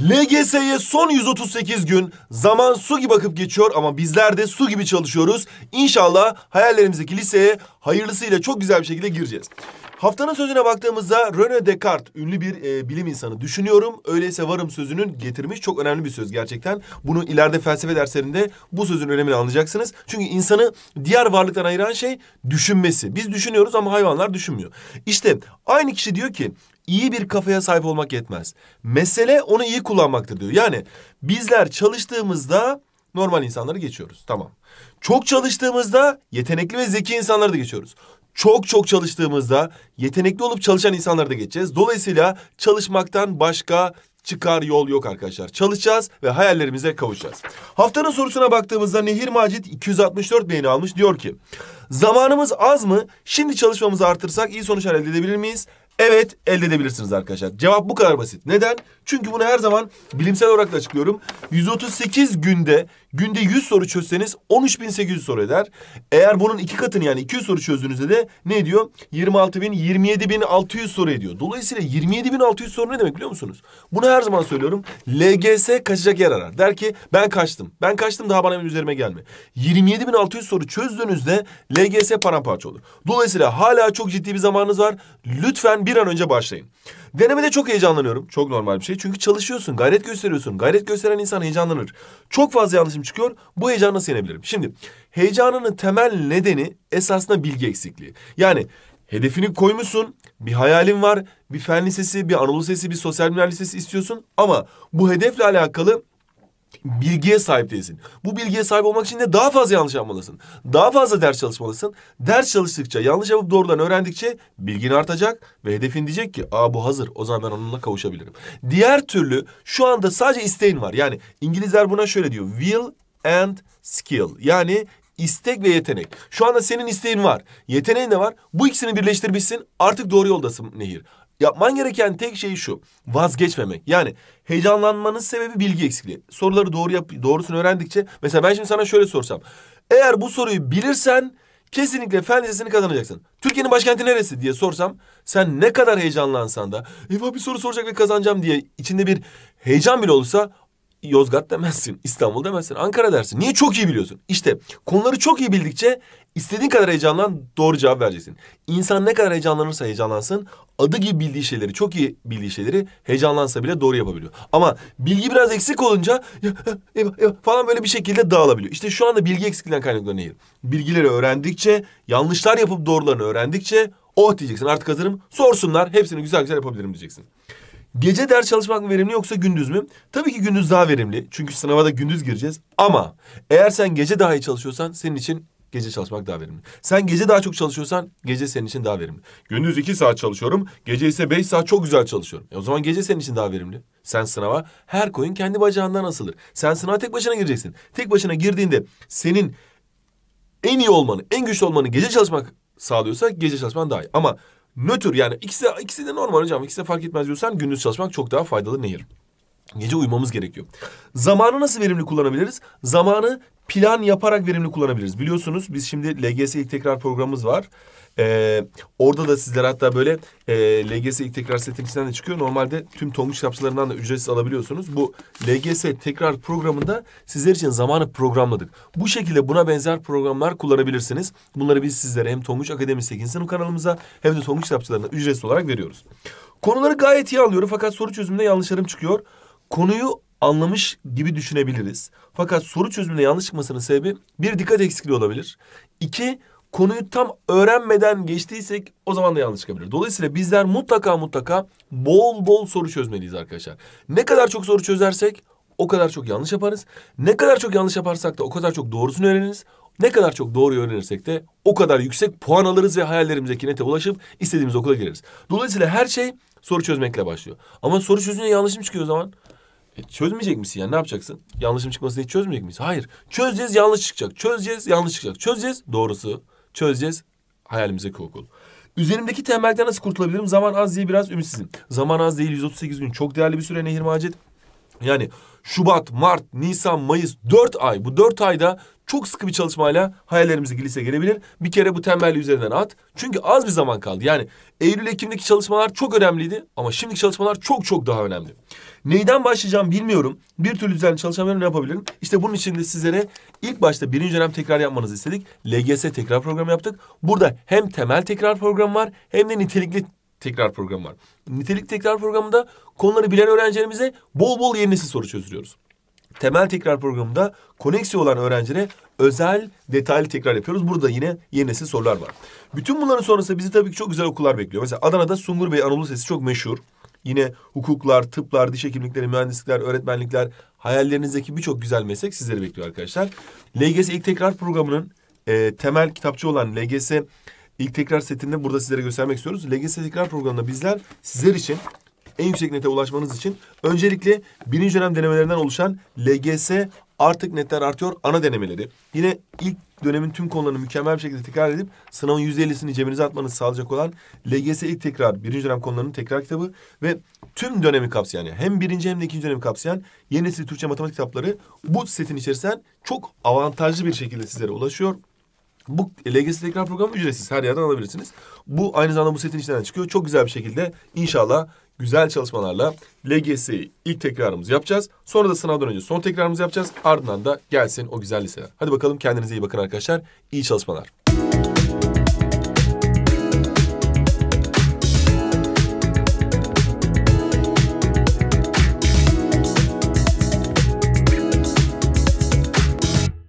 LGS'ye son 138 gün zaman su gibi akıp geçiyor ama bizler de su gibi çalışıyoruz. İnşallah hayallerimizdeki liseye hayırlısıyla çok güzel bir şekilde gireceğiz. Haftanın sözüne baktığımızda René Descartes ünlü bir e, bilim insanı düşünüyorum. Öyleyse varım sözünün getirmiş çok önemli bir söz gerçekten. Bunu ileride felsefe derslerinde bu sözün önemini anlayacaksınız. Çünkü insanı diğer varlıktan ayıran şey düşünmesi. Biz düşünüyoruz ama hayvanlar düşünmüyor. İşte aynı kişi diyor ki iyi bir kafaya sahip olmak yetmez. Mesele onu iyi kullanmaktır diyor. Yani bizler çalıştığımızda normal insanları geçiyoruz. Tamam. Çok çalıştığımızda yetenekli ve zeki insanları da geçiyoruz. Çok çok çalıştığımızda yetenekli olup çalışan insanları da geçeceğiz. Dolayısıyla çalışmaktan başka çıkar yol yok arkadaşlar. Çalışacağız ve hayallerimize kavuşacağız. Haftanın sorusuna baktığımızda Nehir Macit 264 beğeni almış. Diyor ki zamanımız az mı? Şimdi çalışmamızı artırsak iyi sonuçlar elde edebilir miyiz? Evet elde edebilirsiniz arkadaşlar. Cevap bu kadar basit. Neden? Çünkü bunu her zaman bilimsel olarak da açıklıyorum. 138 günde günde 100 soru çözseniz 13.800 soru eder. Eğer bunun iki katını yani 200 soru çözdüğünüzde de ne ediyor? 26.000, 27.600 soru ediyor. Dolayısıyla 27.600 soru ne demek biliyor musunuz? Bunu her zaman söylüyorum. LGS kaçacak yer arar. Der ki ben kaçtım. Ben kaçtım daha bana üzerime gelme. 27.600 soru çözdüğünüzde LGS paramparça olur. Dolayısıyla hala çok ciddi bir zamanınız var. Lütfen bir an önce başlayın. Denemede çok heyecanlanıyorum. Çok normal bir şey. Çünkü çalışıyorsun, gayret gösteriyorsun. Gayret gösteren insan heyecanlanır. Çok fazla yanlışım çıkıyor. Bu heyecanı nasıl yenebilirim? Şimdi heyecanının temel nedeni esasında bilgi eksikliği. Yani hedefini koymuşsun, bir hayalin var, bir fen lisesi, bir Anadolu lisesi, bir sosyal bilimler lisesi istiyorsun. Ama bu hedefle alakalı bilgiye sahip değilsin. Bu bilgiye sahip olmak için de daha fazla yanlış yapmalısın. Daha fazla ders çalışmalısın. Ders çalıştıkça, yanlış yapıp doğrudan öğrendikçe bilgin artacak ve hedefin diyecek ki aa bu hazır o zaman ben onunla kavuşabilirim. Diğer türlü şu anda sadece isteğin var. Yani İngilizler buna şöyle diyor. Will and skill. Yani istek ve yetenek. Şu anda senin isteğin var. Yeteneğin de var. Bu ikisini birleştirmişsin. Artık doğru yoldasın Nehir. Yapman gereken tek şey şu. Vazgeçmemek. Yani heyecanlanmanın sebebi bilgi eksikliği. Soruları doğru yap doğrusunu öğrendikçe mesela ben şimdi sana şöyle sorsam. Eğer bu soruyu bilirsen kesinlikle fen lisesini kazanacaksın. Türkiye'nin başkenti neresi diye sorsam sen ne kadar heyecanlansan da eyvah bir soru soracak ve kazanacağım diye içinde bir heyecan bile olursa Yozgat demezsin, İstanbul demezsin, Ankara dersin. Niye çok iyi biliyorsun? İşte konuları çok iyi bildikçe istediğin kadar heyecanlan doğru cevap vereceksin. İnsan ne kadar heyecanlanırsa heyecanlansın adı gibi bildiği şeyleri, çok iyi bildiği şeyleri heyecanlansa bile doğru yapabiliyor. Ama bilgi biraz eksik olunca eyvah, eyvah, falan böyle bir şekilde dağılabiliyor. İşte şu anda bilgi eksikliğinden kaynaklanıyor. Bilgileri öğrendikçe, yanlışlar yapıp doğrularını öğrendikçe oh diyeceksin artık hazırım. Sorsunlar hepsini güzel güzel yapabilirim diyeceksin. Gece ders çalışmak mı verimli yoksa gündüz mü? Tabii ki gündüz daha verimli. Çünkü sınava da gündüz gireceğiz. Ama eğer sen gece daha iyi çalışıyorsan senin için gece çalışmak daha verimli. Sen gece daha çok çalışıyorsan gece senin için daha verimli. Gündüz iki saat çalışıyorum, gece ise beş saat çok güzel çalışıyorum. E o zaman gece senin için daha verimli. Sen sınava her koyun kendi bacağından asılır. Sen sınava tek başına gireceksin. Tek başına girdiğinde senin en iyi olmanı, en güçlü olmanı gece çalışmak sağlıyorsa gece çalışman daha iyi. Ama nötr yani ikisi, ikisi de normal hocam. İkisi de fark etmez diyorsan gündüz çalışmak çok daha faydalı nehir. Gece uyumamız gerekiyor. Zamanı nasıl verimli kullanabiliriz? Zamanı plan yaparak verimli kullanabiliriz. Biliyorsunuz biz şimdi LGS ilk tekrar programımız var. Ee, orada da sizler hatta böyle e, LGS ilk tekrar setin içinden de çıkıyor. Normalde tüm Tonguç kitapçılarından da ücretsiz alabiliyorsunuz. Bu LGS tekrar programında sizler için zamanı programladık. Bu şekilde buna benzer programlar kullanabilirsiniz. Bunları biz sizlere hem Tonguç Akademi 8. sınıf kanalımıza hem de Tonguç kitapçılarına ücretsiz olarak veriyoruz. Konuları gayet iyi anlıyorum fakat soru çözümünde yanlışlarım çıkıyor. Konuyu anlamış gibi düşünebiliriz. Fakat soru çözümünde yanlış çıkmasının sebebi bir dikkat eksikliği olabilir. İki konuyu tam öğrenmeden geçtiysek o zaman da yanlış çıkabilir. Dolayısıyla bizler mutlaka mutlaka bol bol soru çözmeliyiz arkadaşlar. Ne kadar çok soru çözersek o kadar çok yanlış yaparız. Ne kadar çok yanlış yaparsak da o kadar çok doğrusunu öğreniriz. Ne kadar çok doğruyu öğrenirsek de o kadar yüksek puan alırız ve hayallerimizdeki nete ulaşıp istediğimiz okula gireriz. Dolayısıyla her şey soru çözmekle başlıyor. Ama soru çözünce yanlışım çıkıyor o zaman. E, çözmeyecek misin yani ne yapacaksın? Yanlışım çıkmasını hiç çözmeyecek miyiz? Hayır. Çözeceğiz yanlış çıkacak. Çözeceğiz yanlış çıkacak. Çözeceğiz doğrusu. Çözeceğiz hayalimizdeki okul. Üzerimdeki tembellikten nasıl kurtulabilirim? Zaman az diye biraz ümitsizim. Zaman az değil 138 gün. Çok değerli bir süre Nehir Macit. Yani Şubat, Mart, Nisan, Mayıs 4 ay. Bu 4 ayda çok sıkı bir çalışmayla hayallerimizdeki lise gelebilir. Bir kere bu tembelliği üzerinden at. Çünkü az bir zaman kaldı. Yani Eylül, Ekim'deki çalışmalar çok önemliydi ama şimdiki çalışmalar çok çok daha önemli. Neyden başlayacağım bilmiyorum. Bir türlü düzenli çalışamıyorum ne yapabilirim? İşte bunun için de sizlere ilk başta birinci dönem tekrar yapmanızı istedik. LGS tekrar programı yaptık. Burada hem temel tekrar programı var hem de nitelikli tekrar programı var. Nitelik tekrar programında konuları bilen öğrencilerimize bol bol yeni nesil soru çözüyoruz. Temel tekrar programında koneksiyon olan öğrencilere özel detaylı tekrar yapıyoruz. Burada yine yeni nesil sorular var. Bütün bunların sonrası bizi tabii ki çok güzel okullar bekliyor. Mesela Adana'da Sungur Bey Anadolu Sesi çok meşhur. Yine hukuklar, tıplar, diş hekimlikleri, mühendislikler, öğretmenlikler, hayallerinizdeki birçok güzel meslek sizleri bekliyor arkadaşlar. LGS ilk tekrar programının e, temel kitapçı olan LGS ilk tekrar setinde burada sizlere göstermek istiyoruz. LGS tekrar programında bizler sizler için en yüksek nete ulaşmanız için öncelikle birinci dönem denemelerinden oluşan LGS artık netler artıyor ana denemeleri. Yine ilk dönemin tüm konularını mükemmel bir şekilde tekrar edip sınavın yüzde ellisini cebinize atmanızı sağlayacak olan LGS ilk tekrar birinci dönem konularının tekrar kitabı ve tüm dönemi kapsayan hem birinci hem de ikinci dönemi kapsayan yeni nesil Türkçe matematik kitapları bu setin içerisinden çok avantajlı bir şekilde sizlere ulaşıyor. Bu LGS tekrar programı ücretsiz. Her yerden alabilirsiniz. Bu aynı zamanda bu setin içinden çıkıyor. Çok güzel bir şekilde inşallah güzel çalışmalarla LGS ilk tekrarımızı yapacağız. Sonra da sınavdan önce son tekrarımızı yapacağız. Ardından da gelsin o güzel liseler. Hadi bakalım kendinize iyi bakın arkadaşlar. İyi çalışmalar.